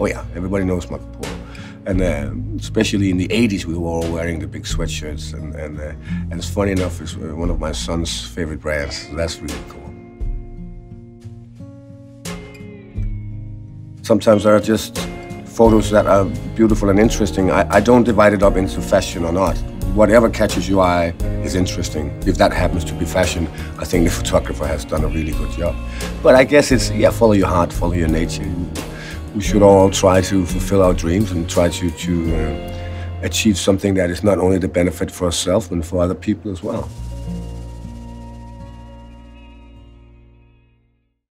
Oh yeah, everybody knows Marc O'Polo. And uh, especially in the 80s, we were all wearing the big sweatshirts. And, and, uh, and it's funny enough, it's one of my son's favorite brands. That's really cool. Sometimes there are just photos that are beautiful and interesting. I, I don't divide it up into fashion or not. Whatever catches your eye is interesting. If that happens to be fashion, I think the photographer has done a really good job. But I guess it's, yeah, follow your heart, follow your nature. We should all try to fulfill our dreams and try to, to uh, achieve something that is not only the benefit for ourselves, but for other people as well.